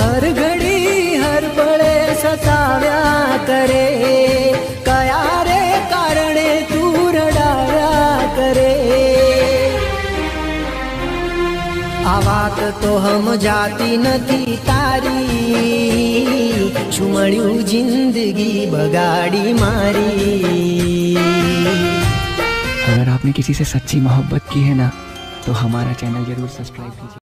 हर घड़ी हर पड़े सताव्या करे। कया रे कारणे तू रडाव्या करे। आवाक तो हम जाती નથી तारी। શું ज़िंदगी बगाड़ी मारी। अगर आपने किसी से सच्ची मोहब्बत की है ना तो हमारा चैनल ज़रूर सब्सक्राइब कीजिए।